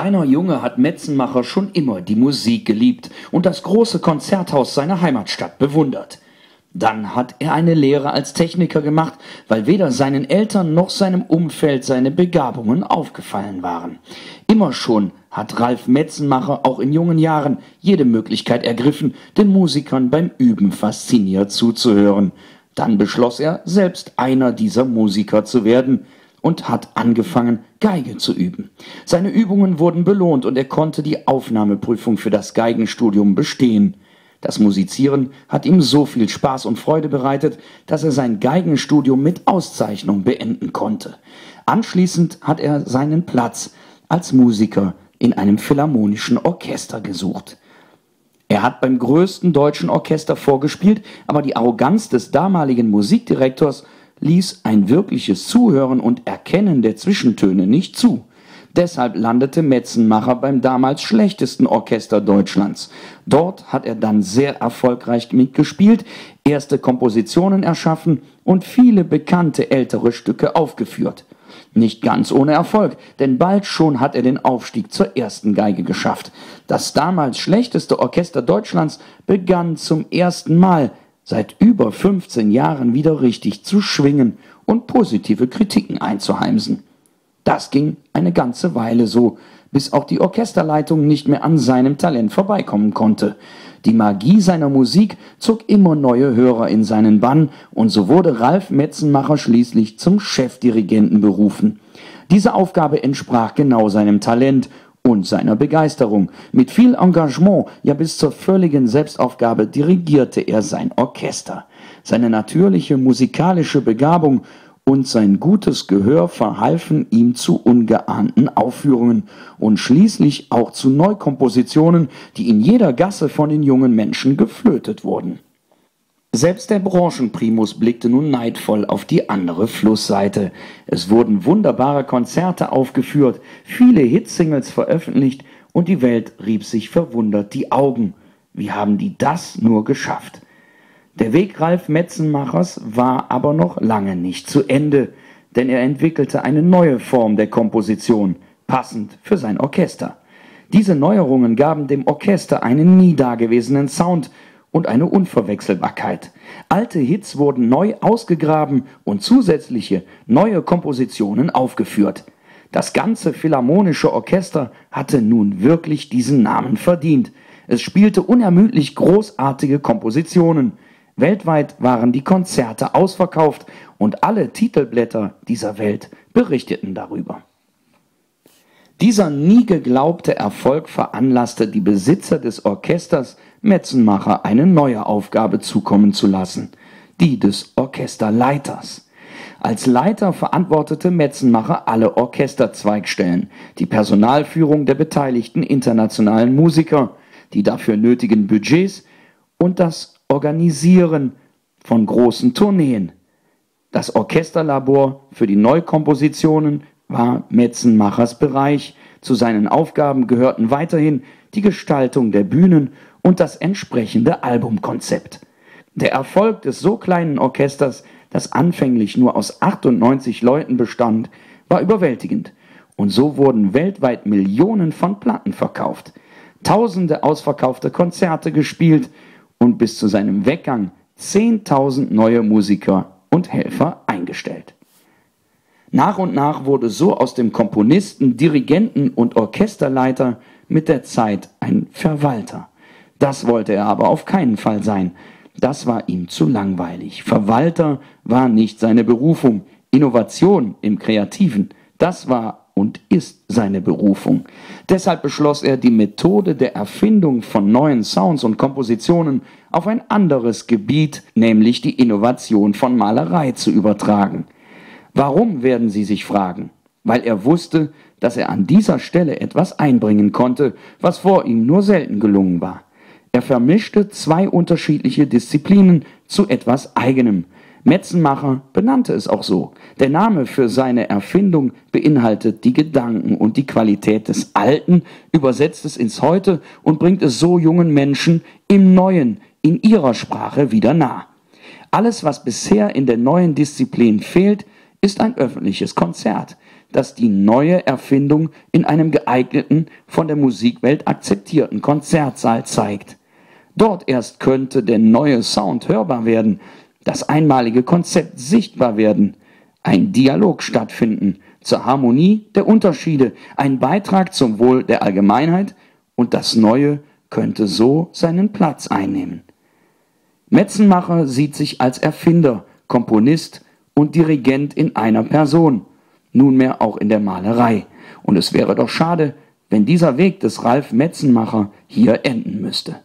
Kleiner Junge hat Metzenmacher schon immer die Musik geliebt und das große Konzerthaus seiner Heimatstadt bewundert. Dann hat er eine Lehre als Techniker gemacht, weil weder seinen Eltern noch seinem Umfeld seine Begabungen aufgefallen waren. Immer schon hat Ralf Metzenmacher auch in jungen Jahren jede Möglichkeit ergriffen, den Musikern beim Üben fasziniert zuzuhören. Dann beschloss er, selbst einer dieser Musiker zu werden und hat angefangen, Geige zu üben. Seine Übungen wurden belohnt und er konnte die Aufnahmeprüfung für das Geigenstudium bestehen. Das Musizieren hat ihm so viel Spaß und Freude bereitet, dass er sein Geigenstudium mit Auszeichnung beenden konnte. Anschließend hat er seinen Platz als Musiker in einem philharmonischen Orchester gesucht. Er hat beim größten deutschen Orchester vorgespielt, aber die Arroganz des damaligen Musikdirektors ließ ein wirkliches Zuhören und Erkennen der Zwischentöne nicht zu. Deshalb landete Metzenmacher beim damals schlechtesten Orchester Deutschlands. Dort hat er dann sehr erfolgreich mitgespielt, erste Kompositionen erschaffen und viele bekannte ältere Stücke aufgeführt. Nicht ganz ohne Erfolg, denn bald schon hat er den Aufstieg zur ersten Geige geschafft. Das damals schlechteste Orchester Deutschlands begann zum ersten Mal seit über 15 Jahren wieder richtig zu schwingen und positive Kritiken einzuheimsen. Das ging eine ganze Weile so, bis auch die Orchesterleitung nicht mehr an seinem Talent vorbeikommen konnte. Die Magie seiner Musik zog immer neue Hörer in seinen Bann, und so wurde Ralf Metzenmacher schließlich zum Chefdirigenten berufen. Diese Aufgabe entsprach genau seinem Talent und seiner Begeisterung. Mit viel Engagement, ja bis zur völligen Selbstaufgabe dirigierte er sein Orchester. Seine natürliche musikalische Begabung und sein gutes Gehör verhalfen ihm zu ungeahnten Aufführungen und schließlich auch zu Neukompositionen, die in jeder Gasse von den jungen Menschen geflötet wurden. Selbst der Branchenprimus blickte nun neidvoll auf die andere Flussseite. Es wurden wunderbare Konzerte aufgeführt, viele Hitsingles veröffentlicht und die Welt rieb sich verwundert die Augen. Wie haben die das nur geschafft? Der Weg Ralf Metzenmachers war aber noch lange nicht zu Ende, denn er entwickelte eine neue Form der Komposition, passend für sein Orchester. Diese Neuerungen gaben dem Orchester einen nie dagewesenen Sound und eine Unverwechselbarkeit. Alte Hits wurden neu ausgegraben und zusätzliche neue Kompositionen aufgeführt. Das ganze Philharmonische Orchester hatte nun wirklich diesen Namen verdient. Es spielte unermüdlich großartige Kompositionen. Weltweit waren die Konzerte ausverkauft und alle Titelblätter dieser Welt berichteten darüber. Dieser nie geglaubte Erfolg veranlasste die Besitzer des Orchesters Metzenmacher eine neue Aufgabe zukommen zu lassen, die des Orchesterleiters. Als Leiter verantwortete Metzenmacher alle Orchesterzweigstellen, die Personalführung der beteiligten internationalen Musiker, die dafür nötigen Budgets und das Organisieren von großen Tourneen. Das Orchesterlabor für die Neukompositionen war Metzenmachers Bereich. Zu seinen Aufgaben gehörten weiterhin die Gestaltung der Bühnen und das entsprechende Albumkonzept. Der Erfolg des so kleinen Orchesters, das anfänglich nur aus 98 Leuten bestand, war überwältigend. Und so wurden weltweit Millionen von Platten verkauft, tausende ausverkaufte Konzerte gespielt und bis zu seinem Weggang 10.000 neue Musiker und Helfer eingestellt. Nach und nach wurde so aus dem Komponisten, Dirigenten und Orchesterleiter mit der Zeit ein Verwalter. Das wollte er aber auf keinen Fall sein. Das war ihm zu langweilig. Verwalter war nicht seine Berufung. Innovation im Kreativen, das war und ist seine Berufung. Deshalb beschloss er, die Methode der Erfindung von neuen Sounds und Kompositionen auf ein anderes Gebiet, nämlich die Innovation von Malerei, zu übertragen. Warum werden Sie sich fragen? Weil er wusste, dass er an dieser Stelle etwas einbringen konnte, was vor ihm nur selten gelungen war. Er vermischte zwei unterschiedliche Disziplinen zu etwas eigenem, Metzenmacher benannte es auch so. Der Name für seine Erfindung beinhaltet die Gedanken und die Qualität des Alten, übersetzt es ins Heute und bringt es so jungen Menschen im Neuen, in ihrer Sprache wieder nah. Alles, was bisher in der neuen Disziplin fehlt, ist ein öffentliches Konzert. dass die neue Erfindung in einem geeigneten, von der Musikwelt akzeptierten Konzertsaal zeigt. Dort erst könnte der neue Sound hörbar werden, das einmalige Konzept sichtbar werden, ein Dialog stattfinden zur Harmonie der Unterschiede, ein Beitrag zum Wohl der Allgemeinheit und das Neue könnte so seinen Platz einnehmen. Metzenmacher sieht sich als Erfinder, Komponist und Dirigent in einer Person, nunmehr auch in der Malerei. Und es wäre doch schade, wenn dieser Weg des Ralf Metzenmacher hier enden müsste.